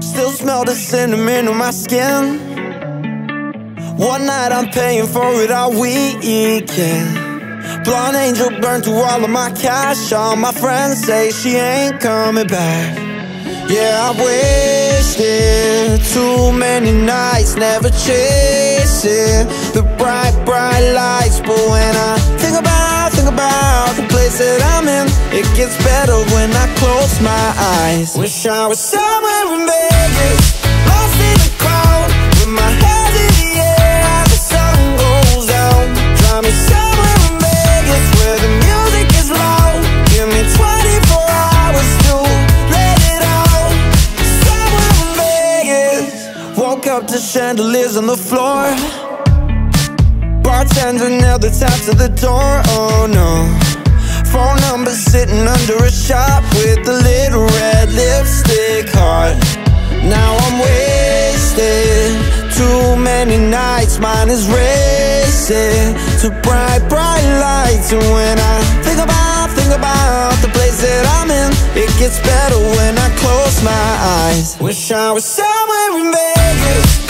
Still smell the cinnamon on my skin. One night I'm paying for it all weekend. Blonde angel burned through all of my cash. All my friends say she ain't coming back. Yeah, I wasted too many nights, never chasing the bright, bright lights. But when I think about, think about the place that I'm in, it gets better when I close my eyes. Wish I was somewhere in Vegas, up to chandeliers on the floor. Bartender nailed the tap to the door. Oh no. Phone number sitting under a shop with a little red lipstick heart. Now I'm wasted. Too many nights, mine is racing to bright, bright lights. And when I think about, think about the place that I'm in, it gets better when I close my eyes. Wish I was somewhere in Vegas, lost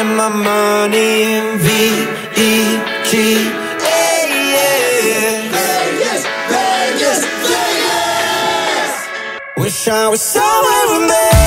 and my money in V-E-G-A-S Wish I was somewhere